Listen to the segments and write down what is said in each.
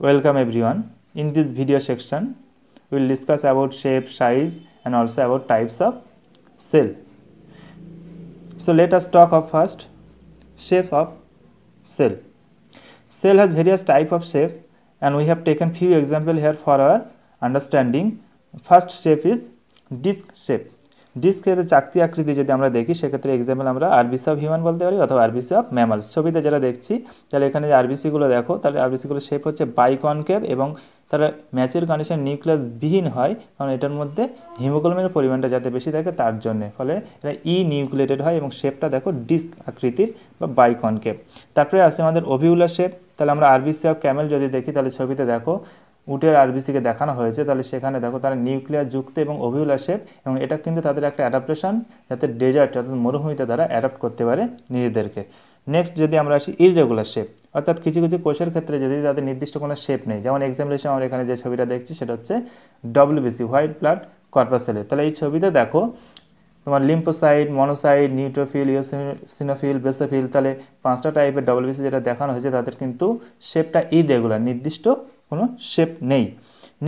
Welcome everyone. In this video section, we will discuss about shape, size and also about types of cell. So let us talk of first shape of cell. Cell has various type of shapes and we have taken few example here for our understanding. First shape is disc shape. ডিস্কের চাকতি আকৃতি যদি আমরা দেখি, সেক্ষেত্রে example আমরা RBC of human বলতে পারি অথবা আরবিসি অফ ম্যামালস ছবিতে যারা দেখছি, তাহলে এখানে যে আরবিসিগুলো দেখো, তাহলে আরবিসিগুলো শেপ হচ্ছে বাইকনকেভ এবং তারা ম্যাচের কন্ডিশন নিউক্লিয়াস বিহীন হয়, কারণ এটার মধ্যে হিমোগ্লোবিনের পরিমাণটা যাতে বেশি থাকে তার জন্য। ফলে এটা ই নিউক্লিয়েটেড হয় এবং শেপটা দেখো ডিস্ক আকৃতির বা বাইকনকেভ তারপরে আসছে আমাদের অভিউলা শেপ তাহলে আমরা আরবিসি অফ ক্যামেল যদি দেখি, তাহলে ছবিতে দেখো উটের আরবিসিকে দেখানো হয়েছে, তাহলে সেখানে দেখো তারা নিউক্লিয়ার যুক্ত এবং অভিউলার শেপ এবং এটা কিন্তু তাদের একটা অ্যাডাপ্টেশন যাতে ডেজার্ট অর্থাৎ মরুভূমিতে তারা অ্যাডাপ্ট করতে পারে নিজেদেরকে। নেক্সট যদি আমরা আসি ইররেগুলার শেপ অর্থাৎ কিছু কিছু কোষের ক্ষেত্রে যদি তাদের নির্দিষ্ট কোনো শেপ নেই, যেমন এক্সাম্পল হিসেবে আমরা এখানে যে ছবিটা দেখছি, সেটা হচ্ছে ডব্লিউবিসি হোয়াইট ব্লাড কর্পাসেলের তাহলে এই ছবিতে দেখো, তোমার lymphocyte monocyte neutrophil eosinophil basophil তাহলে পাঁচটা টাইপের ডব্লিউবিসি যেটা দেখানো হয়েছে, তাদের কিন্তু শেপটা ইরেগুলার নির্দিষ্ট কোনো শেপ নেই।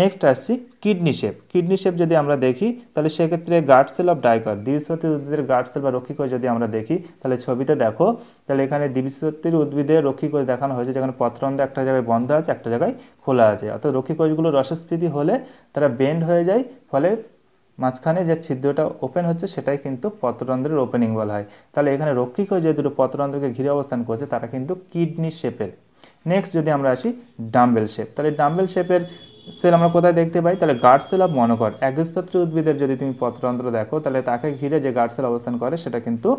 নেক্সট আসছি কিডনি শেপ কিডনি শেপ যদি আমরা দেখি, তাহলে সেক্ষেত্রে গার্ড সেল অফ ডাইকার দ্বিবীজপত্রী উদ্ভিদের গার্ড সেল বা রক্ষী যদি আমরা দেখি, তাহলে ছবিতে দেখো, তাহলে এখানে দ্বিবীজপত্রীর উদ্ভিদের রক্ষী করে দেখানো হয়েছে, যেখানে পত্রন্ধ একটা জায়গায় বন্ধ আছে, একটা জায়গায় খোলা আছে। অর্থাৎ রক্ষী কোষগুলো রসস্ফীতি হলে তারা বেন্ড হয়ে যায়, ফলে মাঝখানে যে ছিদ্রটা ওপেন হচ্ছে, সেটাই কিন্তু পত্ররন্ধ্রের ওপেনিং বলা হয়। তাহলে এখানে রক্ষিক কোষ যে দুটো পত্ররন্ধ্রকে ঘিরে অবস্থান করছে, তারা কিন্তু কিডনি শেপের। নেক্সট যদি আমরা আসি, ডাম্বেল শেপ। তাহলে ডাম্বেল শেপের সেল আমরা কোথায় দেখতে পাই? তাহলে গার্ড সেল অফ মনোকর একবীজপত্রী উদ্ভিদের যদি তুমি পত্রতন্ত্র দেখো, তাহলে তাকে ঘিরে যে গার্ড সেল অবস্থান করে, সেটা কিন্তু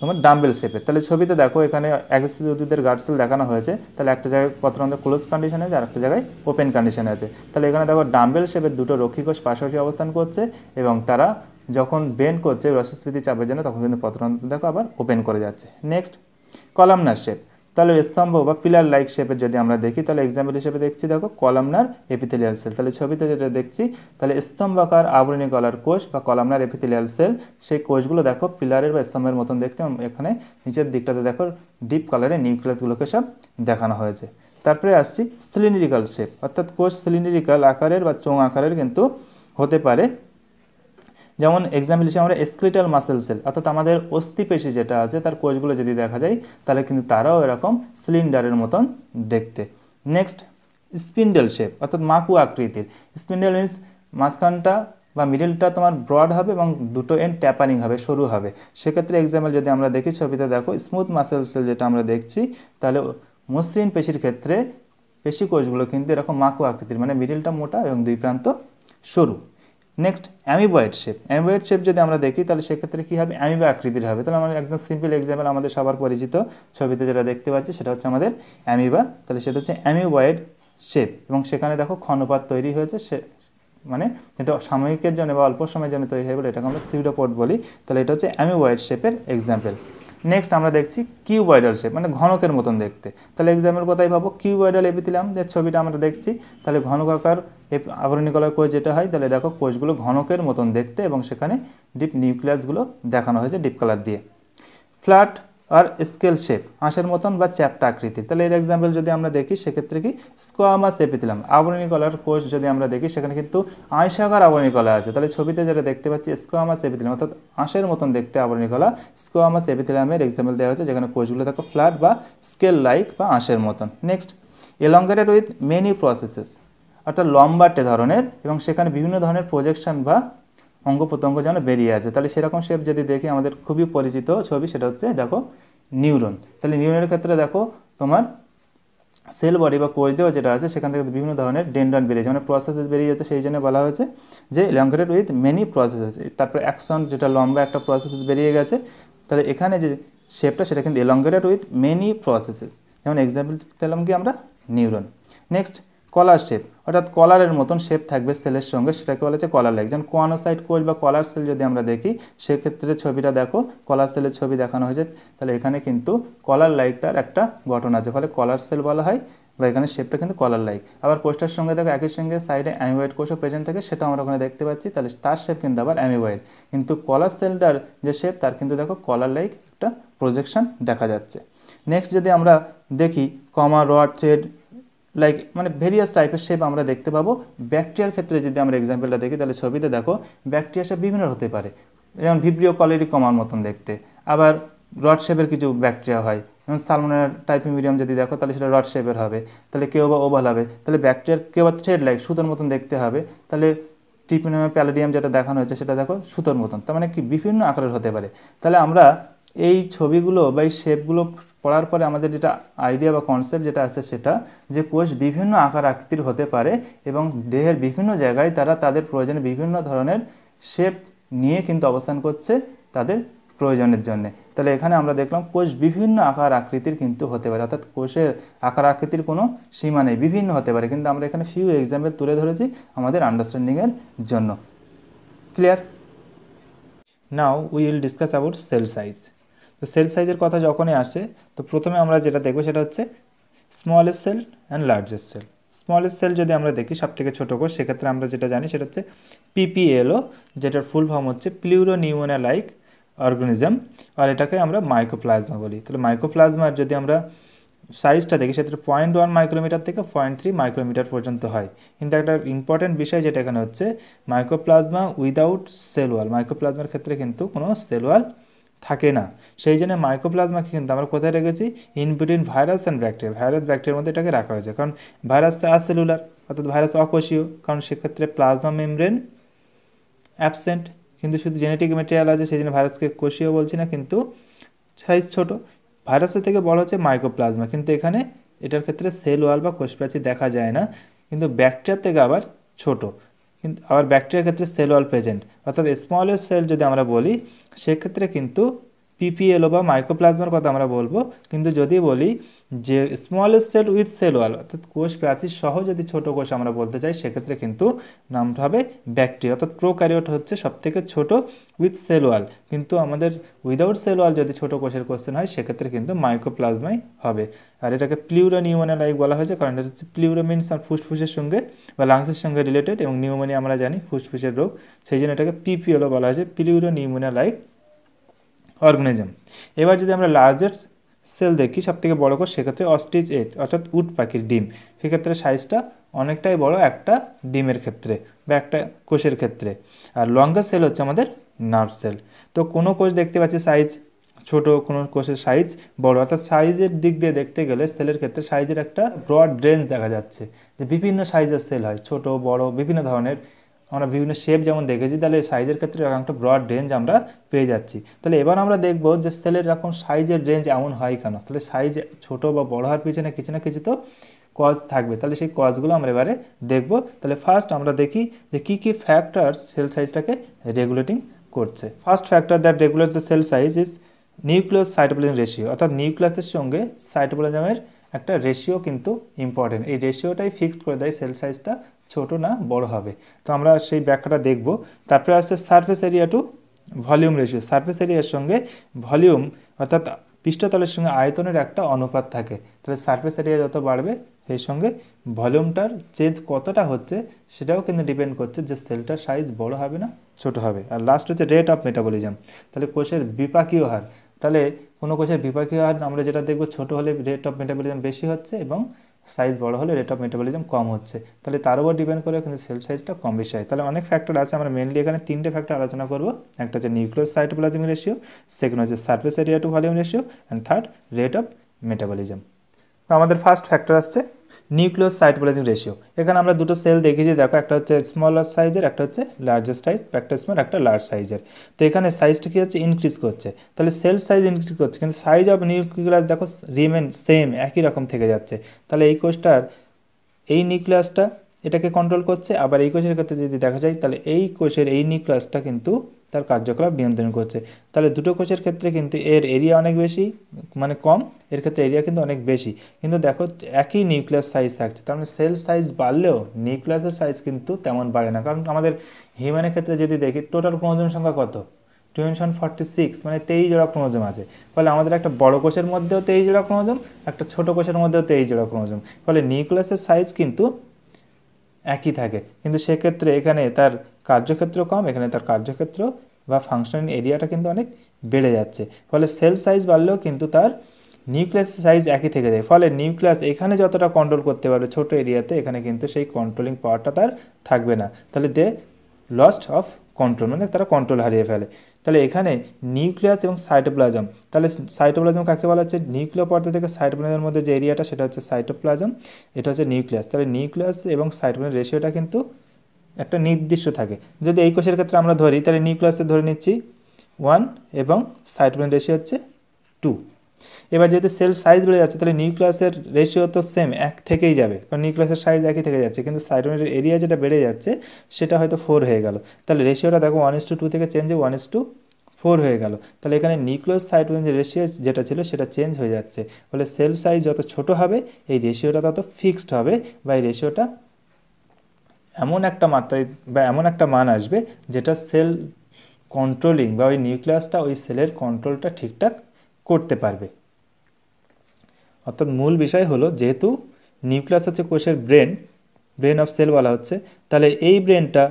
তোমার ডাম্বেল শেপের তাহলে ছবিতে দেখো এখানে একবীজপত্রী উদ্ভিদের গার্ড সেল দেখানো হয়েছে। তাহলে একটা জায়গায় পত্রতন্ত্র ক্লোজ কন্ডিশনে আছে আর একটা জায়গায় ওপেন কন্ডিশনে আছে। তাহলে এখানে দেখো ডাম্বেল শেপের দুটো রক্ষীকোষ পাশাপাশি অবস্থান করছে এবং তারা যখন বেন করছে রসস্ফীতি চাপের জন্য তখন কিন্তু পত্রান্ত দেখো আবার ওপেন করে যাচ্ছে। নেক্সট কলামনার শেপ তাহলে স্তম্ভ বা পিলার লাইক শেপের যদি আমরা দেখি, তাহলে এক্সাম্পল হিসেবে দেখছি, দেখো, কলামনার এপিথেলিয়াল সেল তাহলে ছবিতে যেটা দেখছি, তাহলে স্তম্ভাকার আবরণী কলার কোষ বা কলামনার এপিথেলিয়াল সেল সেই কোষগুলো দেখো পিলারের বা স্তম্ভের মতন দেখতে এখানে নিচের দিকটাতে দেখো ডিপ কালারের নিউক্লিয়াসগুলোকে সব দেখানো হয়েছে। তারপরে আসছি সিলিন্ড্রিক্যাল শেপ অর্থাৎ কোষ সিলিন্ড্রিক্যাল আকারের বা চোং আকারের কিন্তু হতে পারে। যেমন এক্সাম্পল হিসেবে আমরা স্কেলিটাল মাসেল সেল অর্থাৎ আমাদের অস্থিপেশি যেটা আছে, তার কোষগুলো যদি দেখা যায়, তাহলে কিন্তু তারাও এরকম সিলিন্ডারের মতন দেখতে। নেক্সট স্পিন্ডেল শেপ অর্থাৎ মাকু আকৃতির। স্পিন্ডেল মিনস মাঝখানটা বা মিডলটা তোমার ব্রড হবে এবং দুটো এন্ড ট্যাপারিং হবে, সরু হবে। সেক্ষেত্রে এক্সাম্পল যদি আমরা দেখি, ছবিতে দেখো স্মুথ মাসেল সেল যেটা আমরা দেখছি, তাহলে মসৃণ পেশির ক্ষেত্রে পেশি কোষগুলো কিন্তু এরকম মাকু আকৃতির মানে মিডলটা মোটা এবং দুই প্রান্ত সরু। Next amoeboid shape amoeboid shape যদি আমরা দেখি, তাহলে সেক্ষেত্রে কী হবে? অ্যামিবা আকৃতির হবে। তাহলে আমরা একদম সিম্পল এক্সাম্পল আমাদের সবার পরিচিত ছবিতে যেটা দেখতে পাচ্ছি, সেটা হচ্ছে আমাদের অ্যামিবা। তাহলে সেটা হচ্ছে অ্যামিবয়েড শেপ এবং সেখানে দেখো ক্ষণপাত তৈরি হয়েছে। সে মানে এটা সাময়িকের জন্য বা অল্প সময়ের জন্য তৈরি হয়ে এটাকে আমরা সিউডোপোড বলি। তাহলে এটা হচ্ছে অ্যামিবয়েড শেপের এক্সাম্পল নেক্সট আমরা দেখছি কিউবয়েডাল শেপ মানে ঘনকের মতন দেখতে। তাহলে এক্সাম্পল কথাই ভাবো কিউবয়েডাল এপিথিলাম যে ছবিটা আমরা দেখছি, তাহলে ঘনকাকার আবরণী কলার কোষ যেটা হয়, তাহলে দেখো কোষগুলো ঘনকের মতন দেখতে এবং সেখানে ডিপ নিউক্লিয়াসগুলো দেখানো হয়েছে ডিপ কালার দিয়ে। ফ্ল্যাট আর স্কেল শেপ হাঁসের মতন বা চ্যাপটা আকৃতি তাহলে এর এক্সাম্পল যদি আমরা দেখি, সেক্ষেত্রে কি? স্কোয়ামাস এপিথিলাম আবরণী কলার কোষ যদি আমরা দেখি, সেখানে কিন্তু আয়সাকার আবরণী কলা আছে। তাহলে ছবিতে যেটা দেখতে পাচ্ছি স্কোয়ামাস এপিথিলাম অর্থাৎ হাঁসের মতন দেখতে আবরণী কলা স্কোয়ামাস এপিথিলামের এক্সাম্পল দেওয়া হয়েছে, যেখানে কোষগুলো দেখো ফ্ল্যাট বা স্কেল লাইক বা আঁশের মতন। Next elongated with many processes অর্থাৎ লম্বাটে ধরনের এবং সেখানে বিভিন্ন ধরনের প্রজেকশন বা অঙ্গ প্রত্যঙ্গ যেন বেরিয়ে আছে তাহলে সেরকম শেপ যদি দেখি, আমাদের খুবই পরিচিত ছবি সেটা হচ্ছে, দেখো নিউরন তাহলে নিউরনের ক্ষেত্রে দেখো, তোমার সেল বডি বা কোষ যেটা আছে, সেখান থেকে বিভিন্ন ধরনের ডেন্ডন বেরিয়েছে মানে প্রসেসেস বেরিয়ে যাচ্ছে, সেই জন্য বলা হয়েছে যে এলঙ্গেটেড উইথ মেনি প্রসেসেস তারপরে অ্যাকশন যেটা লম্বা একটা প্রসেসেস বেরিয়ে গেছে, তাহলে এখানে যে শেপটা সেটা কিন্তু এলঙ্গেটেড উইথ মেনি প্রসেসেস যেমন এক্সাম্পল পেলাম কি আমরা নিউরন নেক্সট কলার শেপ অর্থাৎ কলারের মতন শেপ থাকবে সেলের সঙ্গে, সেটাকে বলা হচ্ছে কলার লাইক যেমন কোয়ানোসাইট কোষ বা কলার সেল যদি আমরা দেখি, সেক্ষেত্রে ছবিটা দেখো, কলার সেলের ছবি দেখানো হয়েছে। তাহলে এখানে কিন্তু কলার লাইক তার একটা গঠন আছে, ফলে কলার সেল বলা হয়, বা এখানে শেপটা কিন্তু কলার লাইক আবার কোষটার সঙ্গে দেখো, একই সঙ্গে সাইডে অ্যামিওয়েড কোষও প্রেজেন্ট থাকে সেটা আমরা ওখানে দেখতে পাচ্ছি। তাহলে তার শেপ কিন্তু আবার অ্যামিওয়েড কিন্তু কলার সেলটার যে শেপ তার কিন্তু দেখো কলার লাইক একটা প্রজেকশন দেখা যাচ্ছে। নেক্সট যদি আমরা দেখি কমা রড থ্রেড লাইক মানে ভেরিয়াস টাইপের শেপ আমরা দেখতে পাবো। ব্যাকটেরিয়ার ক্ষেত্রে যদি আমরা এক্সাম্পলটা দেখি, তাহলে ছবিতে দেখো ব্যাকটেরিয়া শেপ বিভিন্ন হতে পারে। যেমন ভিব্রিও কলেরি কমার মতন দেখতে। আবার রড শেপের কিছু ব্যাকটেরিয়া হয়। যেমন সালমোনের টাইপিং মিডিয়াম যদি দেখো, তাহলে সেটা রড শেপের হবে। তাহলে কেউ বা ওভাল হবে। তাহলে ব্যাকটেরিয়ার কেউ বা থ্রেড লাইক সুতোর মতন দেখতে হবে। তাহলে টিপিনামে প্যালোডিয়াম যেটা দেখানো হয়েছে, সেটা দেখো সুতোর মতন। তার মানে কি? বিভিন্ন আকারের হতে পারে। তাহলে আমরা এই ছবিগুলো বা এই শেপগুলো পড়ার পরে আমাদের যেটা আইডিয়া বা কনসেপ্ট যেটা আছে সেটা যে কোষ বিভিন্ন আকার আকৃতির হতে পারে এবং দেহের বিভিন্ন জায়গায় তারা তাদের প্রয়োজনে বিভিন্ন ধরনের শেপ নিয়ে কিন্তু অবস্থান করছে তাদের প্রয়োজনের জন্য। তাহলে এখানে আমরা দেখলাম কোষ বিভিন্ন আকার আকৃতির কিন্তু হতে পারে। অর্থাৎ কোষের আকার আকৃতির কোনো সীমা নেই, বিভিন্ন হতে পারে। কিন্তু আমরা এখানে ফিউ এক্সাম্পল তুলে ধরেছি আমাদের আন্ডারস্ট্যান্ডিংয়ের জন্য। Clear now we will discuss about cell size তো সেল সাইজের কথা যখনই আসে, তো প্রথমে আমরা যেটা দেখব সেটা হচ্ছে smallest cell and largest cell smallest cell যদি আমরা দেখি সব থেকে ছোটো কোষ, সেক্ষেত্রে আমরা যেটা জানি সেটা হচ্ছে পিপিএলও যেটার ফুল ফর্ম হচ্ছে প্লিউরো নিউমোনিয়া লাইক অর্গানিজম আর এটাকে আমরা মাইক্রোপ্লাজমা বলি। তাহলে মাইক্রোপ্লাজমার যদি আমরা সাইজটা দেখি, সেক্ষেত্রে পয়েন্ট ওয়ান মাইক্রোমিটার থেকে পয়েন্ট থ্রি মাইক্রোমিটার পর্যন্ত হয়। কিন্তু একটা ইম্পর্টেন্ট বিষয় যেটা এখানে হচ্ছে মাইক্রোপ্লাজমা উইদাউট সেল ওয়াল মাইক্রোপ্লাজমার ক্ষেত্রে কিন্তু কোনো সেল ওয়াল থাকে না। সেই জন্য মাইক্রোপ্লাজমাকে কিন্তু আমরা কোথায় রেখেছি? In between virus and bacteria virus ব্যাকটেরিয়ার মধ্যে এটাকে রাখা হয়েছে। কারণ ভাইরাস সেলুলার অর্থাৎ ভাইরাস অকোষীয়। কারণ সেক্ষেত্রে প্লাজমা মেমব্রেন অ্যাবসেন্ট কিন্তু শুধু জেনেটিক মেটেরিয়াল আছে, সেই জন্য ভাইরাসকে কোষীয় বলছি না, কিন্তু সাইজ ছোট। ভাইরাসের থেকে বড় হচ্ছে মাইক্রোপ্লাজমা কিন্তু এখানে এটার ক্ষেত্রে সেল ওয়াল বা কোষপ্রাচীর দেখা যায় না। কিন্তু ব্যাকটেরিয়ার থেকে আবার ছোট। কিন্তু আবার ব্যাকটেরিয়ার ক্ষেত্রে সেল ওয়াল প্রেজেন্ট অর্থাৎ স্মলেস্ট সেল যদি আমরা বলি সেক্ষেত্রে কিন্তু পিপিএলও বা মাইক্রোপ্লাজমার কথা আমরা বলব। কিন্তু যদি বলি যে smallest cell with cell wall অর্থাৎ কোষ প্রাচীর সহ যদি ছোট কোষ আমরা বলতে চাই, সেক্ষেত্রে কিন্তু নামটা হবে ব্যাকটেরিয়া অর্থাৎ প্রোক্যারিওট হচ্ছে সবথেকে ছোট উইথ সেল ওয়াল কিন্তু আমাদের উইদাউট সেল ওয়াল যদি ছোট কোষের কোশ্চেন হয়, সেক্ষেত্রে কিন্তু মাইক্রোপ্লাজমাই হবে। আর এটাকে প্লিউরো নিউমোনিয়া লাইক বলা হয়েছে, কারণ এটা হচ্ছে প্লিউরো মিনস আর ফুসফুসের সঙ্গে বা লাংসের সঙ্গে রিলেটেড এবং নিউমোনিয়া আমরা জানি, ফুসফুসের রোগ। সেই জন্য এটাকে পিপিএলও বলা হয়েছে প্লিউরো নিউমোনিয়া লাইক অর্গানিজম এবার যদি আমরা লার্জেস্ট সেল দেখি সব থেকে বড়ো কোষ সেক্ষেত্রে অস্টিচ এজ অর্থাৎ উট পাখির ডিম। সেক্ষেত্রে সাইজটা অনেকটাই বড় একটা ডিমের ক্ষেত্রে বা একটা কোষের ক্ষেত্রে। আর লঙ্গার সেল হচ্ছে আমাদের নার্ভ সেল। তো কোনো কোষ দেখতে পাচ্ছি সাইজ ছোট, কোনো কোষের সাইজ বড়। অর্থাৎ সাইজের দিক দিয়ে দেখতে গেলে সেলের ক্ষেত্রে সাইজের একটা ব্রড রেঞ্জ দেখা যাচ্ছে। যে বিভিন্ন সাইজের সেল হয়, ছোট, বড়, বিভিন্ন ধরনের। আমরা বিভিন্ন শেপ যেমন দেখেছি, তাহলে সাইজের ক্ষেত্রে একটা ব্রড রেঞ্জ আমরা পেয়ে যাচ্ছি। তাহলে এবার আমরা দেখব যে সেলের এরকম সাইজের রেঞ্জ এমন হয় কেন? তাহলে সাইজ ছোট বা বড় হওয়ার পিছনে কিছু না কিছু তো কজ থাকবে। তাহলে সেই কজগুলো আমরা এবারে দেখব। তাহলে ফার্স্ট আমরা দেখি যে কী কী ফ্যাক্টরস সেল সাইজটাকে রেগুলেটিং করছে। First factor that regulates the cell size is nucleus cytoplasm ratio অর্থাৎ নিউক্লিয়াসের সঙ্গে সাইটোপ্লাজমের একটা রেশিও কিন্তু ইম্পর্টেন্ট এই রেশিওটাই ফিক্সড করে দেয় সেল সাইজটা ছোট না, বড় হবে। তো আমরা সেই ব্যাখ্যাটা দেখব। তারপরে আসছে surface area to volume ratio surface এরিয়ার সঙ্গে ভলিউম অর্থাৎ পৃষ্ঠতলের সঙ্গে আয়তনের একটা অনুপাত থাকে। তাহলে সারফেস এরিয়া যত বাড়বে, সেই সঙ্গে ভলিউমটার চেঞ্জ কতটা হচ্ছে, সেটাও কিন্তু ডিপেন্ড করছে যে সেলটার সাইজ বড় হবে না, ছোট হবে। আর লাস্ট হচ্ছে রেট অফ মেটাবলিজম তাহলে কোষের বিপাকীয় হার। তাহলে কোনো কোষের বিপাকীয় হার আমরা যেটা দেখব, ছোট হলে রেট অফ মেটাবলিজম বেশি হচ্ছে এবং সাইজ বড় হলে রেট অফ মেটাবলিজম কম হচ্ছে। তাহলে তার উপর ডিপেন্ড করে কিন্তু সেল সাইজটা কম বেশি হয়। তাহলে অনেক ফ্যাক্টর আছে, আমরা মেনলি এখানে তিনটে ফ্যাক্টর আলোচনা করব। একটা হচ্ছে নিউক্লিয়াস সাইটোপ্লাজম রেশিও সেকেন্ড হচ্ছে surface area to volume ratio and third rate of metabolism তো আমাদের ফার্স্ট ফ্যাক্টর আসছে নিউক্লিয়াস সাইটোপ্লাজম রেশিও এখানে আমরা দুটো সেল দেখেছি, দেখো, একটা হচ্ছে স্মলার সাইজের একটা হচ্ছে লার্জেস্ট সাইজ একটা স্মল একটা লার্জ সাইজের তো এখানে সাইজটা কী হচ্ছে? ইনক্রিজ করছে। তাহলে সেল সাইজ ইনক্রিজ করছে, কিন্তু সাইজ অফ নিউক্লিয়াস দেখো রিমেন সেম একই রকম থেকে যাচ্ছে। তাহলে এই কোষটার এই নিউক্লিয়াসটা এটাকে কন্ট্রোল করছে, আবার এই কোষের ক্ষেত্রে যদি দেখা যায়, তাহলে এই কোষের এই নিউক্লিয়াসটা কিন্তু তার কার্যকলাপ নিয়ন্ত্রণ করছে। তাহলে দুটো কোষের ক্ষেত্রে কিন্তু এর এরিয়া অনেক বেশি মানে কম, এর ক্ষেত্রে এরিয়া কিন্তু অনেক বেশি। কিন্তু দেখো, একই নিউক্লিয়াস সাইজ থাকছে, তার মানে সেল সাইজ বাড়লেও নিউক্লিয়াসের সাইজ কিন্তু তেমন বাড়ে না। কারণ আমাদের হিউম্যানের ক্ষেত্রে যদি দেখি টোটাল ক্রোমোজোম সংখ্যা কত? টোয়েন্টি ফর্টি সিক্স মানে তেইশ জোড়া ক্রোমোজোম আছে। ফলে আমাদের একটা বড় কোষের মধ্যেও তেইশ জোড়া ক্রোমোজোম, একটা ছোট কোষের মধ্যেও তেইশ জোড়া ক্রোমোজোম। ফলে নিউক্লিয়াসের সাইজ কিন্তু একই থাকে। কিন্তু সেক্ষেত্রে এখানে তার কার্যক্ষেত্র কম, এখানে তার কার্যক্ষেত্র বা ফাংশন এরিয়াটা কিন্তু অনেক বেড়ে যাচ্ছে। ফলে সেল সাইজ বাড়লেও কিন্তু তার নিউক্লিয়াস সাইজ একই থেকে যায়। ফলে নিউক্লিয়াস এখানে যতটা কন্ট্রোল করতে পারবে ছোট এরিয়াতে এখানে কিন্তু সেই কন্ট্রোলিং পাওয়ারটা তার থাকবে না। তাহলে দে লস্ট অফ কন্ট্রোল মানে তারা কন্ট্রোল হারিয়ে ফেলে। তাহলে এখানে নিউক্লিয়াস এবং সাইটোপ্লাজম তাহলে সাইটোপ্লাজম কাকে বলা হচ্ছে? নিউক্লিয় পদার্থ থেকে সাইটোপ্লাজমের মধ্যে যে এরিয়াটা সেটা হচ্ছে সাইটোপ্লাজম এটা হচ্ছে নিউক্লিয়াস তাহলে নিউক্লিয়াস এবং সাইটোপ্লাজম রেশিওটা কিন্তু একটা নির্দিষ্ট থাকে। যদি এই কোষের ক্ষেত্রে আমরা ধরি, তাহলে নিউক্লিয়াসে ধরে নিচ্ছি ওয়ান এবং সাইটোপ্লাজম রেশিও হচ্ছে টু এবার যেহেতু সেল সাইজ বেড়ে যাচ্ছে, তাহলে নিউক্লিয়াসের রেশিও তো সেম এক থেকেই যাবে। কারণ নিউক্লিয়াসের সাইজ একই থেকে যাচ্ছে, কিন্তু সাইটোমের এরিয়া যেটা বেড়ে যাচ্ছে, সেটা হয়তো ফোর হয়ে গেল। তাহলে রেশিওটা দেখো ওয়ান ইস টু টু থেকে চেঞ্জ ওয়ান টু ফোর হয়ে গেল। তাহলে এখানে নিউক্লিয়াস সাইটোমের যে রেশিও যেটা ছিল, সেটা চেঞ্জ হয়ে যাচ্ছে। ফলে সেল সাইজ যত ছোট হবে, এই রেশিওটা তত ফিক্সড হবে বা এই রেশিওটা এমন একটা মাত্রায় বা এমন একটা মান আসবে, যেটা সেল কন্ট্রোলিং বা ওই নিউক্লিয়াসটা ওই সেলের কন্ট্রোলটা ঠিকঠাক করতে পারবে। অর্থাৎ মূল বিষয় হলো, যেহেতু নিউক্লিয়াস হচ্ছে কোষের ব্রেন ব্রেন অফ সেল বলা হচ্ছে, তাহলে এই ব্রেনটা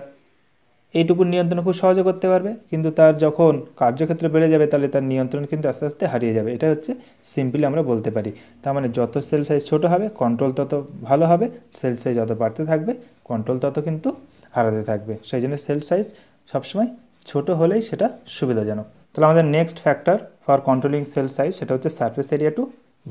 এইটুকু নিয়ন্ত্রণ খুব সহজে করতে পারবে, কিন্তু তার যখন কার্যক্ষেত্রে বেড়ে যাবে, তাহলে তার নিয়ন্ত্রণ কিন্তু আস্তে আস্তে হারিয়ে যাবে। এটা হচ্ছে সিম্পলি আমরা বলতে পারি। তার মানে যত সেল সাইজ ছোট হবে, কন্ট্রোল তত ভালো হবে, সেল সাইজ যত বাড়তে থাকবে, কন্ট্রোল তত কিন্তু হারাতে থাকবে। সেই জন্য সেল সাইজ সবসময় ছোট হলেই সেটা সুবিধাজনক। তাহলে আমাদের next factor for controlling cell size সেটা হচ্ছে surface area to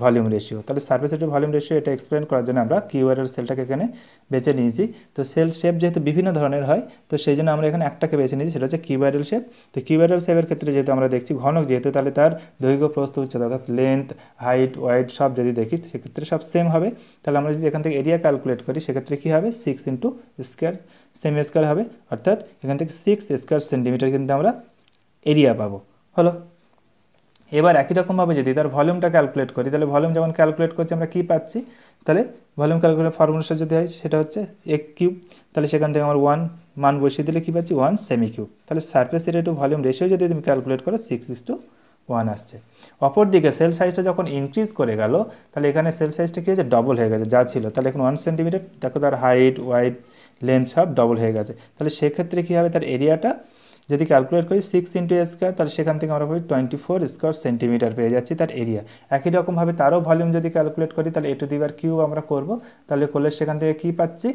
volume ratio তাহলে সার্ফেস এরিয়া ভলিউম রেশিও এটা এক্সপ্লেন করার জন্য আমরা কিউআরের সেলটাকে এখানে বেছে নিয়েছি। তো সেল শেপ যেহেতু বিভিন্ন ধরনের হয়, তো সেই জন্য আমরা এখানে একটাকে বেছে নিয়েছি, সেটা হচ্ছে কিউআরএল শেপ তো কিউআরএল শেপের ক্ষেত্রে যেহেতু আমরা দেখছি ঘনক, যেহেতু তাহলে তার দৈর্ঘ্য, প্রস্থ, উচ্চতা অর্থাৎ লেন্থ হাইট ওয়াইড সব যদি দেখি, সেক্ষেত্রে সব সেম হবে। তাহলে আমরা যদি এখান থেকে এরিয়া ক্যালকুলেট করি, সেক্ষেত্রে কী হবে? Six into square same square হবে। অর্থাৎ এখান থেকে সিক্স স্কোয়ার সেন্টিমিটার কিন্তু আমরা এরিয়া পাবো। হলো? এবার একই রকমভাবে যদি তার ভলিউমটা ক্যালকুলেট করি, তাহলে ভলিউম যেমন ক্যালকুলেট করছি আমরা কী পাচ্ছি? তাহলে ভলিউম ক্যালকুলেট ফর্মুলাটা যদি হয়, সেটা হচ্ছে এক কিউব তাহলে সেখান থেকে আমার ওয়ান মান বসিয়ে দিলে কী পাচ্ছি? ওয়ান সেমি কিউব তাহলে surface area to volume ratio যদি তুমি ক্যালকুলেট করো সিক্স ইস টু ওয়ান আসছে। অপরদিকে সেল সাইজটা যখন ইনক্রিজ করে গেল, তাহলে এখানে সেল সাইজটা কী হয়েছে? ডবল হয়ে গেছে, যা ছিল। তাহলে এখন ওয়ান সেন্টিমিটার দেখো তার হাইট ওয়াইড লেন্থ সব ডবল হয়ে গেছে। তাহলে সেক্ষেত্রে কী হবে? তার এরিয়াটা যদি ক্যালকুলেট করি সিক্স ইন্টু স্কোয়ার তাহলে সেখান থেকে আমরা পাই টোয়েন্টি ফোর স্কোয়ার সেন্টিমিটার পেয়ে যাচ্ছি তার এরিয়া একই রকমভাবে তারও ভলিউম যদি ক্যালকুলেট করি, তাহলে এ টু দিবার কিউব আমরা করব। তাহলে করলে সেখান থেকে কী পাচ্ছি?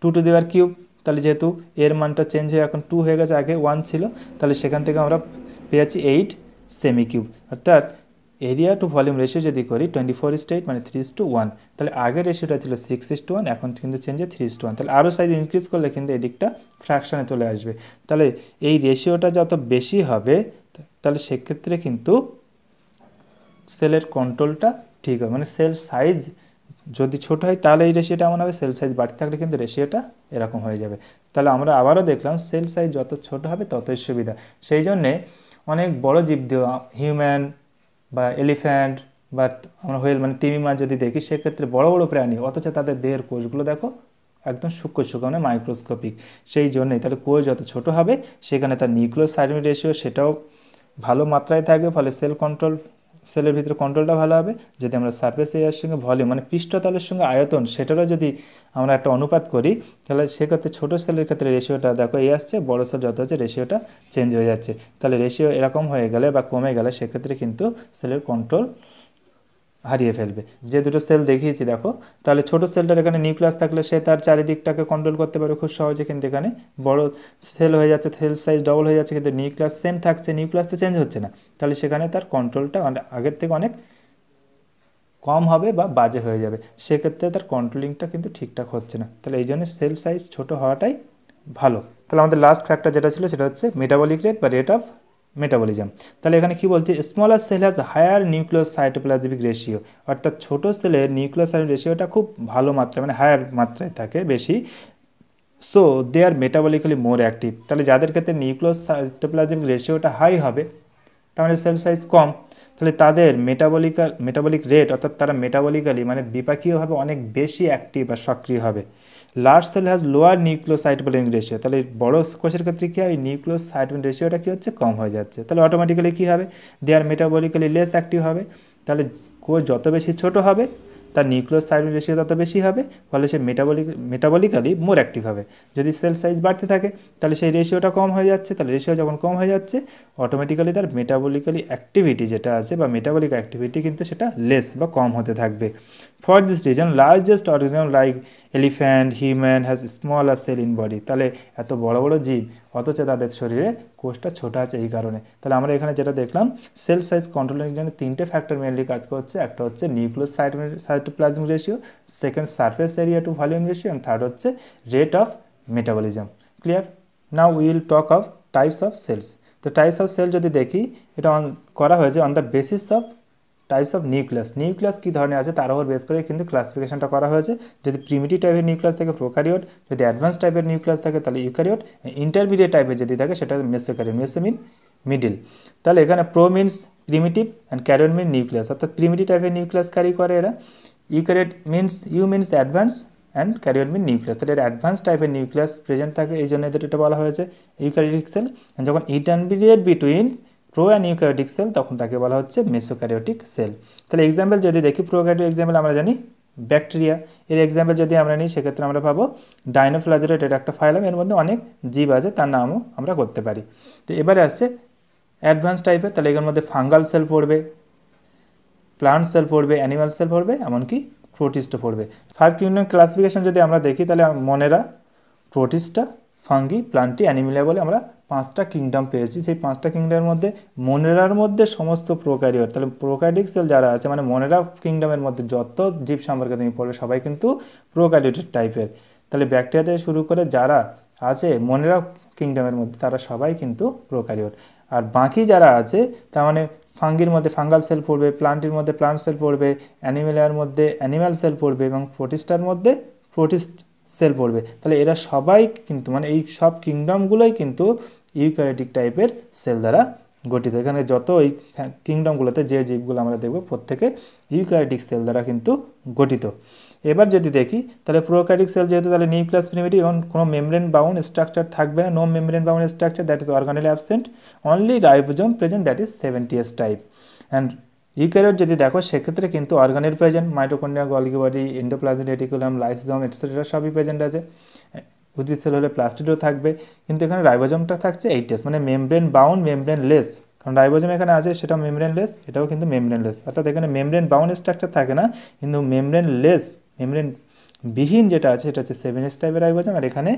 টু টু দিবার কিউব তাহলে যেহেতু এর মানটা চেঞ্জ হয়ে এখন টু হয়ে গেছে, আগে ওয়ান ছিল, তাহলে সেখান থেকে আমরা পেয়ে যাচ্ছি এইট সেমি কিউব অর্থাৎ এরিয়া টু ভলিউম রেশিও যদি করি টোয়েন্টি ফোর ইস এইট মানে থ্রি টু ওয়ান তাহলে আগের রেশিওটা ছিল সিক্স ইস টু ওয়ান এখন কিন্তু চেঞ্জে থ্রি ইস ওয়ান তাহলে আরও সাইজ ইনক্রিজ করলে কিন্তু এদিকটা ফ্র্যাকশানে চলে আসবে। তাহলে এই রেশিওটা যত বেশি হবে, তাহলে সেক্ষেত্রে কিন্তু সেলের কন্ট্রোলটা ঠিক হবে। মানে সেল সাইজ যদি ছোট হয়, তাহলে এই রেশিওটা এমন হবে সেল সাইজ বাড়তে থাকলে কিন্তু রেশিওটা এরকম হয়ে যাবে। তাহলে আমরা আবারও দেখলাম সেল সাইজ যত ছোট হবে, ততই সুবিধা। সেই জন্যে অনেক বড় জীব হিউম্যান বা এলিফ্যান্ট বা আমরা হোয়েল মানে তিমি মাছ যদি দেখি, সেক্ষেত্রে বড় বড় প্রাণী, অথচ তাদের দেহের কোষগুলো দেখো একদম সূক্ষ্ম সূক্ষ্ম মানে মাইক্রোস্কোপিক সেই জন্যই তাহলে কোষ যত ছোট হবে, সেখানে তার নিউক্লিয়াস সাইডমি রেশিও সেটাও ভালো মাত্রায় থাকবে, ফলে সেল কন্ট্রোল সেলের ভিতরে কন্ট্রোলটা ভালো হবে। যদি আমরা সার্ফেস এরিয়ার সঙ্গে ভলিউম মানে পৃষ্ঠতলের সঙ্গে আয়তন, সেটারও যদি আমরা একটা অনুপাত করি, তাহলে সেক্ষেত্রে ছোটো সেলের ক্ষেত্রে রেশিওটা দেখো এই আসছে, বড়ো সেল যত হচ্ছে রেশিওটা চেঞ্জ হয়ে যাচ্ছে। তাহলে রেশিও এরকম হয়ে গেলে বা কমে গেলে সেক্ষেত্রে কিন্তু সেলের কন্ট্রোল হারিয়ে ফেলবে। যে দুটো সেল দেখিয়েছি, দেখো, তাহলে ছোট সেলটার এখানে নিউক্লিয়াস থাকলে সে তার চারিদিকটাকে কন্ট্রোল করতে পারে খুব সহজে কিন্তু এখানে। বড় সেল হয়ে যাচ্ছে সেল সাইজ ডবল হয়ে যাচ্ছে, কিন্তু নিউক্লিয়াস সেম থাকছে নিউক্লিয়াস তো চেঞ্জ হচ্ছে না। তাহলে সেখানে তার কন্ট্রোলটা আগের থেকে অনেক কম হবে বা বাজে হয়ে যাবে। সেক্ষেত্রে তার কন্ট্রোলিংটা কিন্তু ঠিকঠাক হচ্ছে না। তাহলে এই জন্য সেল সাইজ ছোট হওয়াটাই ভালো। তাহলে আমাদের লাস্ট ফ্যাক্টর যেটা ছিল, সেটা হচ্ছে মেটাবলিক রেট বা রেট অফ মেটাবলিজম তাহলে এখানে কি বলছে? Smaller cell has higher nucleus cytoplasmic ratio অর্থাৎ ছোট সেলের নিউক্লিয়াস রেশিওটা খুব ভালো মাত্রায় মানে হায়ার মাত্রায় থাকে বেশি। So they are metabolically more active তাহলে যাদের ক্ষেত্রে নিউক্লিয়াস সাইটোপ্লাজমিক রেশিওটা হাই হবে, তাহলে সেল সাইজ কম, তাহলে তাদের মেটাবলিক্যাল মেটাবলিক রেট অর্থাৎ তারা মেটাবলিক্যালি মানে বিপাকীয়ভাবে অনেক বেশি অ্যাক্টিভ বা সক্রিয় হবে। Large cell has lower nucleocytoplasmic ratio তাহলে বড় কোষের ক্ষেত্রে কী হয়? নিউক্লিওসাইটোপ্লাজমিক রেশিওটা কী হচ্ছে? কম হয়ে যাচ্ছে। তাহলে অটোমেটিক্যালি কী হবে? They are metabolically less active হবে। তাহলে কোষ যত বেশি ছোট হবে তার নিউক্লিয়াস সাইড রেশিও তত বেশি হবে, ফলে সে মেটাবলিক মেটাবলিক্যালি মোর অ্যাক্টিভ হবে। যদি সেল সাইজ বাড়তে থাকে, তাহলে সেই রেশিওটা কম হয়ে যাচ্ছে। তাহলে রেশিও যখন কম হয়ে যাচ্ছে অটোমেটিক্যালি তার মেটাবলিক্যালি অ্যাক্টিভিটি যেটা আছে বা মেটাবলিক অ্যাক্টিভিটি কিন্তু সেটা লেস বা কম হতে থাকবে। For this reason largest organism like elephant human has smaller cell in body তাহলে এত বড় বড় জীব অথচ তাদের শরীরে কোষটা ছোট আছে এই কারণে। তাহলে আমরা এখানে যেটা দেখলাম সেল সাইজ কন্ট্রোলের জন্য তিনটে ফ্যাক্টর মেনলি কাজ করছে। একটা হচ্ছে nucleus cytoplasmic ratio second surface area to volume ratio and third হচ্ছে rate of metabolism clear now will talk of types of cells তো টাইপস অফ সেল যদি দেখি, এটা করা হয়েছে on the basis of types of nucleus nucleus কী ধরনের আছে তার উপর বেস করে কিন্তু ক্লাসিফিকেশনটা করা হয়েছে। যদি প্রিমিটিভ টাইপের নিউক্লিয়াস থাকে প্রোকারিওট যদি অ্যাডভান্স টাইপের নিউক্লিয়াস থাকে তাহলে ইউকারিওট ইন্টারমিডিয়েট টাইপের যদি থাকে সেটা মেসোকারিওট মেসো মিন মিডিল তাহলে এখানে pro means primitive and karyote mean nucleus অর্থাৎ প্রিমিটিভ টাইপের নিউক্লিয়াস ক্যারি করে এরা। Eukaryote means eu means advance and karyote mean nucleus তাহলে এটা অ্যাডভান্স টাইপের নিউক্লিয়াস প্রেজেন্ট থাকে, এই জন্য এদের এটা বলা হয়েছে। ইউকারিওটিক সেল যখন intermediate between pro and cell তখন তাকে বলা হচ্ছে মেসোক্যারিওটিক সেল তাহলে এক্সাম্পল যদি দেখি প্রোক্যারিওটিক এক্সাম্পল আমরা জানি ব্যাকটেরিয়া এর এক্সাম্পল যদি আমরা নিই, সেক্ষেত্রে আমরা পাবো ডাইনোফ্লাজেরেট এটা একটা ফাইলাম এর মধ্যে অনেক জীব আছে, তার নামও আমরা করতে পারি। তো এবারে আসছে অ্যাডভান্স টাইপের তাহলে এর মধ্যে ফাঙ্গাল সেল পড়বে প্লান্ট সেল পড়বে অ্যানিমাল সেল পড়বে, এমনকি প্রোটিস্ট পড়বে। ফাইভ কিংডম ক্লাসিফিকেশন যদি আমরা দেখি, তাহলে Monera Protista Fungi Plantae Animalia বলে আমরা পাঁচটা কিংডম পেয়েছি। সেই পাঁচটা কিংডমের মধ্যে মনেরার মধ্যে সমস্ত প্রোক্যারিওট তাহলে প্রোক্যারিটিক সেল যারা আছে মানে মনেরা কিংডমের মধ্যে যত জীব সম্পর্কে তুমি পড়বে, সবাই কিন্তু প্রোক্যারিওটেড টাইপের তাহলে ব্যাকটেরিয়া থেকে শুরু করে যারা আছে মনেরা কিংডমের মধ্যে, তারা সবাই কিন্তু প্রোক্যারিওট আর বাকি যারা আছে, তার মানে ফাঙ্গির মধ্যে ফাঙ্গাল সেল পড়বে প্লান্টের মধ্যে প্লান্ট সেল পড়বে অ্যানিমেলিয়ার মধ্যে অ্যানিম্যাল সেল পড়বে এবং প্রোটিস্টার মধ্যে প্রোটিস্ট সেল পড়বে। তাহলে এরা সবাই কিন্তু মানে এই সব কিংডমগুলোই কিন্তু ইউক্যারিটিক টাইপের সেল দ্বারা গঠিত। এখানে যত এই কিংডমগুলোতে যে জীবগুলো আমরা দেখব, প্রত্যেকে ইউক্যারিটিক সেল দ্বারা কিন্তু গঠিত। এবার যদি দেখি, তাহলে প্রোক্যারিটিক সেল যেহেতু, তাহলে নিউক্লিয়াস প্রিমিটিভ এবং কোনো মেমব্রেন বাউন্ড স্ট্রাকচার থাকবে না। No membrane bound structure that is organelle absent only ribosome present that is seventy S type and eukaryote যদি দেখো, সেক্ষেত্রে কিন্তু অর্গানের present mitochondria Golgi body endoplasmic reticulum lysosome etcetera সবই present আছে। উদ্ভিদ সেল হলে প্লাস্টিডও থাকবে, কিন্তু এখানে রাইবোজমটা থাকছে এইটেস মানে মেমব্রেন বাউন্ড মেমব্রেন লেস কারণ রাইবোজম এখানে আছে, সেটা মেমব্রেন লেস এটাও কিন্তু মেমব্রেন লেস অর্থাৎ এখানে মেমব্রেন বাউন্ড স্ট্রাকচার থাকে না, কিন্তু মেমব্রেন লেস মেমব্রেন বিহীন যেটা আছে, সেটা হচ্ছে সেভেন এস টাইপের রাইবোজম আর এখানে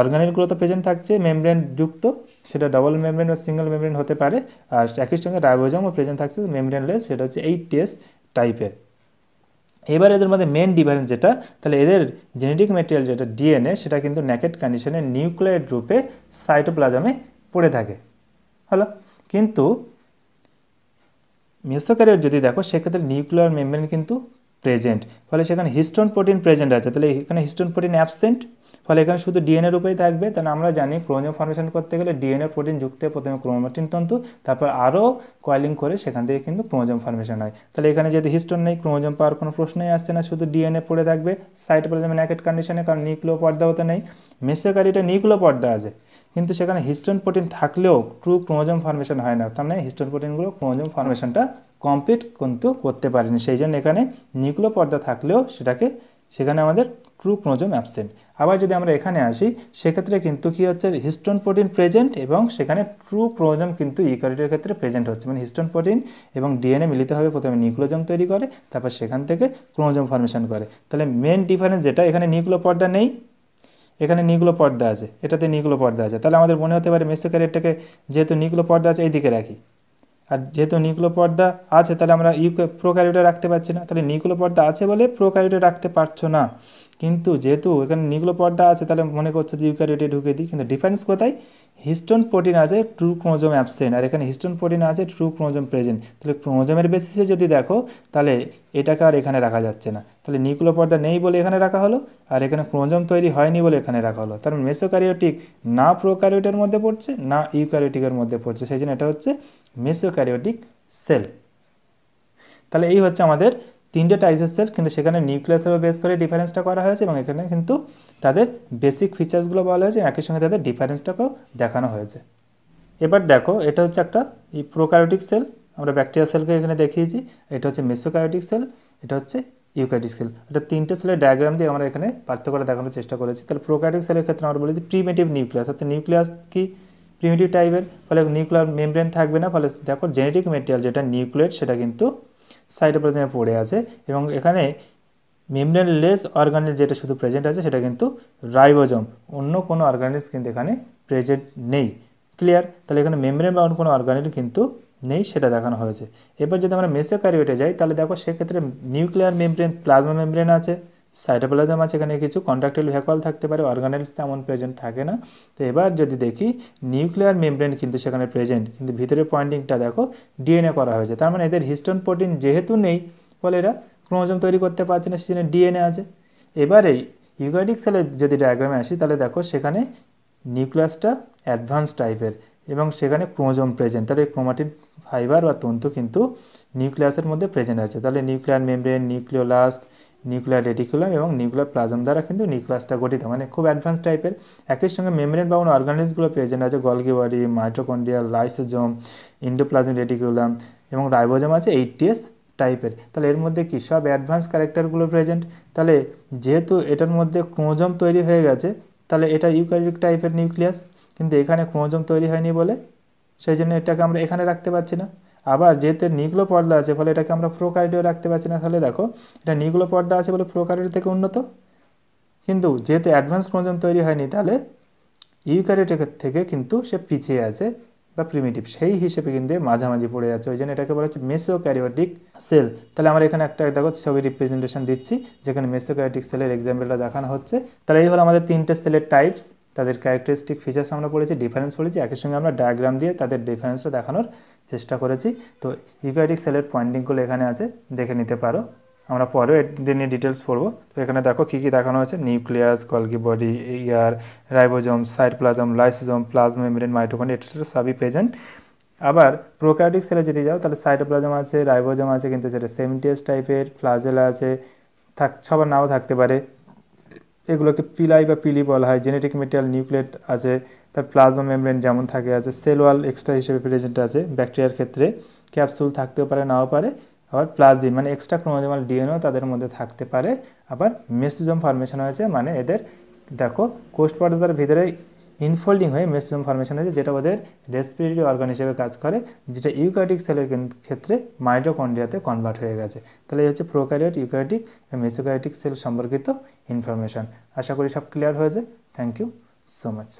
অর্গানিকগুলো তো প্রেজেন্ট থাকছে মেমব্রেন যুক্ত, সেটা ডবল মেমব্রেন বা সিঙ্গেল মেমব্রেন হতে পারে, আর একই সঙ্গে রাইবোজমও প্রেজেন্ট থাকছে মেমব্রেন লেস সেটা হচ্ছে এইট টেস টাইপের এবার এদের মধ্যে মেন ডিফারেন্স যেটা, তাহলে এদের জেনেটিক ম্যাটেরিয়াল যেটা ডিএনএ সেটা কিন্তু ন্যাকেট কন্ডিশনে নিউক্লিয়ার রূপে সাইটোপ্লাজমে পড়ে থাকে। হলো? কিন্তু মেসোক্যারিয়ার যদি দেখো, সেক্ষেত্রে নিউক্লিয়ার মেমব্রেন কিন্তু প্রেজেন্ট ফলে সেখানে হিস্টোন প্রোটিন প্রেজেন্ট আছে। তাহলে এখানে হিস্টোন প্রোটিন অ্যাবসেন্ট ফলে এখানে শুধু ডিএনএ রূপেই থাকবে। তাহলে আমরা জানি ক্রোমোজোম ফর্মেশন করতে গেলে ডিএনএ প্রোটিন যুক্ত প্রথমে ক্রোমাটিন তন্তু, তারপর আরও কয়েলিং করে সেখান থেকে কিন্তু ক্রোমোজোম ফর্মেশন হয়। তাহলে এখানে যদি হিস্টোন নেই, ক্রোমোজোম পাওয়ার কোনো প্রশ্নই আসছে না, শুধু ডিএনএ পড়ে থাকবে। সাইটোপ্লাজম ন্যাকেট কন্ডিশনে কারণ নিউক্লিও পর্দাও তো নেই। মেসোকারিটা নিউক্লিও পর্দা আছে, কিন্তু সেখানে হিস্টোন প্রোটিন থাকলেও ট্রু ক্রোমোজোম ফর্মেশন হয় না। তার মানে হিস্টোন প্রোটিনগুলো ক্রোমোজোম ফর্মেশনটা কমপ্লিট কিন্তু করতে পারেনি। সেই জন্য এখানে নিউক্লিও পর্দা থাকলেও সেটাকে সেখানে আমাদের ট্রু ক্রোমোজোম অ্যাবসেন্ট আবার যদি আমরা এখানে আসি, সেক্ষেত্রে কিন্তু কি হচ্ছে? হিস্টোন প্রোটিন প্রেজেন্ট এবং সেখানে ট্রু ক্রোমোজোম কিন্তু ইকারিটের ক্ষেত্রে প্রেজেন্ট হচ্ছে। মানে হিস্টোন প্রোটিন এবং ডিএনএ মিলিত হবে প্রথমে নিউক্লোজম তৈরি করে, তারপর সেখান থেকে ক্রোমোজোম ফর্মেশন করে। তাহলে মেন ডিফারেন্স যেটা, এখানে নিউক্লো পর্দা নেই। এখানে নিউক্লো পর্দা আছে। এটাতে নিউক্লো পর্দা আছে। তাহলে আমাদের মনে হতে পারে মেসোক্যারিয়ারটাকে যেহেতু নিউক্লো পর্দা আছে এই দিকে রাখি। আর যেহেতু নিউক্লো পর্দা আছে, তাহলে আমরা ইউ প্রোক্যারিওটা রাখতে পারছি না। তাহলে নিউক্লো পর্দা আছে বলে প্রোক্যারিওটা রাখতে পারছ না। কিন্তু যেহেতু এখানে নিউক্লো পর্দা আছে, তাহলে মনে করছে যে ইউক্যারিওটে ঢুকে দিই। কিন্তু ডিফারেন্স কোথায়? হিস্টোন প্রোটিন আছে, ট্রু ক্রোমোজোম অ্যাবসেন্ট। আর এখানে হিস্টোন প্রোটিন আছে, ট্রু ক্রোমোজোম প্রেজেন্ট। তাহলে ক্রোমোজোমের বেসিসে যদি দেখো, তাহলে এটাকে আর এখানে রাখা যাচ্ছে না। তাহলে নিউক্লো পর্দা নেই বলে এখানে রাখা হলো, আর এখানে ক্রোমোজোম তৈরি হয়নি বলে এখানে রাখা হলো। তার মেসোক্যারিওটিক না প্রোক্যারিওটের মধ্যে পড়ছে, না ইউক্যারিওটিকের মধ্যে পড়ছে। সেই জন্য এটা হচ্ছে মেসোক্যারিওটিক সেল তাহলে এই হচ্ছে আমাদের তিনটে টাইপসের সেল কিন্তু সেখানে নিউক্লিয়াসের বেস করে ডিফারেন্সটা করা হয়েছে এবং এখানে কিন্তু তাদের বেসিক ফিচার্সগুলো বলা হয়েছে, একই সঙ্গে তাদের ডিফারেন্সটাকেও দেখানো হয়েছে। এবার দেখো, এটা হচ্ছে একটা এই প্রোক্যারিওটিক সেল আমরা ব্যাকটেরিয়া সেলকে এখানে দেখিয়েছি, এটা হচ্ছে মেসোক্যারিওটিক সেল এটা হচ্ছে ইউক্যারিওটিক সেল অর্থাৎ তিনটে সেলের ডায়াগ্রাম দিয়ে আমরা এখানে পার্থক্যটা দেখানোর চেষ্টা করেছি। তাহলে প্রোক্যারিওটিক সেলের ক্ষেত্রে আমরা বলেছি প্রিমেটিভ নিউক্লিয়াস অর্থাৎ নিউক্লিয়াস কি? প্রিমেটিভ টাইপের ফলে নিউক্লিয়ার মেমব্রেন থাকবে না, ফলে দেখো জেনেটিক মেটেরিয়াল যেটা নিউক্লিয়েট সেটা কিন্তু সাইটোপ্লাজমে পড়ে আছে এবং এখানে মেমব্রেন লেস অর্গানিক যেটা শুধু প্রেজেন্ট আছে সেটা কিন্তু রাইবোজম অন্য কোনো অর্গানিজ কিন্তু এখানে প্রেজেন্ট নেই। ক্লিয়ার তাহলে এখানে মেমব্রেন বা অন্য কোনো অর্গানিক কিন্তু নেই সেটা দেখানো হয়েছে। এবার যদি আমরা মেসোক্যারিওটে যাই, তাহলে দেখো সেক্ষেত্রে নিউক্লিয়ার মেমব্রেন প্লাজমা মেমব্রেন আছে। সাইটোপ্লাজম আছে এখানে কিছু কন্ট্রাক্টাইল ভ্যাকুয়াল থাকতে পারে অর্গানেলস তেমন প্রেজেন্ট থাকে না। তো এবার যদি দেখি নিউক্লিয়ার মেমব্রেন কিন্তু সেখানে প্রেজেন্ট কিন্তু ভিতরে পয়েন্টিংটা দেখো ডিএনএ করা হয়েছে। তার মানে এদের হিস্টোন প্রোটিন যেহেতু নেই, ফলে এরা ক্রোমোজোম তৈরি করতে পারছে না সেখানে ডিএনএ আছে। এবারে ইউক্যারিটিক সেলের যদি ডায়াগ্রামে আসি, তাহলে দেখো সেখানে নিউক্লিয়াসটা অ্যাডভান্স টাইপের এবং সেখানে ক্রোমোজোম প্রেজেন্ট তাহলে ক্রোমাটিন ফাইবার বা তন্তু কিন্তু নিউক্লিয়াসের মধ্যে প্রেজেন্ট আছে তাহলে nuclear membrane nucleolus nuclear reticulum এবং নিউক্লিয়ার প্লাজম দ্বারা কিন্তু নিউক্লিয়াসটা গঠিত। মানে খুব অ্যাডভান্স টাইপের একই সঙ্গে মেমব্রেন বা কোনো অর্গানিজগুলো প্রেজেন্ট আছে Golgi body mitochondrial lysosome endoplasmic reticulum এবং রাইবোজম আছে এইটিএস টাইপের তাহলে এর মধ্যে কি সব অ্যাডভান্স ক্যারেক্টারগুলো প্রেজেন্ট তাহলে যেহেতু এটার মধ্যে ক্রোমোজোম তৈরি হয়ে গেছে, তাহলে এটা ইউক্যারিওটিক টাইপের নিউক্লিয়াস কিন্তু এখানে ক্রোমোজোম তৈরি হয়নি বলে, সেই জন্য এটাকে আমরা এখানে রাখতে পারছি না। আবার যেহেতু নিউক্লো পর্দা আছে, ফলে এটাকে আমরা প্রোকারিডিও রাখতে পারছি না। তাহলে দেখো, এটা নিউক্লো পর্দা আছে বলে প্রোকারিডিও থেকে উন্নত। কিন্তু যেহেতু অ্যাডভান্স ক্রোমোজোম তৈরি হয়নি, তাহলে ইউক্যারিওটিক থেকে কিন্তু সে পিছিয়ে আছে বা প্রিমিটিভ সেই হিসেবে কিন্তু মাঝামাঝি পড়ে যাচ্ছে। ওই জন্য এটাকে বলা হচ্ছে মেসো ক্যারিওটিক সেল তাহলে আমরা এখানে একটা দেখো, ছবি রিপ্রেজেন্টেশন দিচ্ছি, যেখানে মেসো ক্যারিওটিক সেলের এক্সাম্পলটা দেখানো হচ্ছে। তাহলে এই হলো আমাদের তিনটে সেলের টাইপস তাদের ক্যারেক্টারিস্টিক ফিচার্স আমরা পড়েছি ডিফারেন্স পড়েছি, একই সঙ্গে আমরা ডায়াগ্রাম দিয়ে তাদের ডিফারেন্সটা দেখানোর চেষ্টা করেছি। তো ইউক্যারিটিক সেলের পয়েন্টিংগুলো এখানে আছে, দেখে নিতে পারো। আমরা পরেও এদের নিয়ে ডিটেলস পড়ব। তো এখানে দেখো কী কী দেখানো হয়েছে নিউক্লিয়াস কলকি বডি ইয়ার ribosome cytoplasm lysosome plasma membrane mitochondria etcetera সবই প্রেজেন্ট আবার প্রোক্যারিওটিক সেলে যদি যাও, তাহলে সাইটোপ্লাজম আছে রাইবোজম আছে, কিন্তু সেটা সেমিটিয়াস টাইপের ফ্লাজেলা আছে, থাক, সবার নাও থাকতে পারে। এগুলোকে পিলাই বা পিলি বলা হয়। জেনেটিক মেটেরিয়াল নিউক্লিয়েট আছে, তার প্লাজমা মেমব্রেন যেমন থাকে, আছে সেল ওয়াল এক্সট্রা হিসেবে প্রেজেন্ট আছে ব্যাকটেরিয়ার ক্ষেত্রে। ক্যাপসুল থাকতেও পারে, নাও পারে। আবার প্লাজিন মানে এক্সট্রা ক্রোমোজোমাল ডিএনও তাদের মধ্যে থাকতে পারে। আবার মেসিজম ফর্মেশন হয়েছে মানে এদের, দেখো কোষ্ঠ পর্দার ভিতরে ইনফোল্ডিং হয়ে মেসোজোম ফর্মেশন হয়েছে, যেটা ওদের রেসপিরেটরি অর্গান হিসেবে কাজ করে, যেটা ইউক্যারিটিক সেলের ক্ষেত্রে মাইটোকন্ড্রিয়াতে কনভার্ট হয়ে গেছে। তাহলে এই হচ্ছে প্রোক্যারিওট ইউক্যারিটিক মেসোক্যারিটিক সেল সম্পর্কিত ইনফরমেশন আশা করি সব ক্লিয়ার হয়েছে। Thank you so much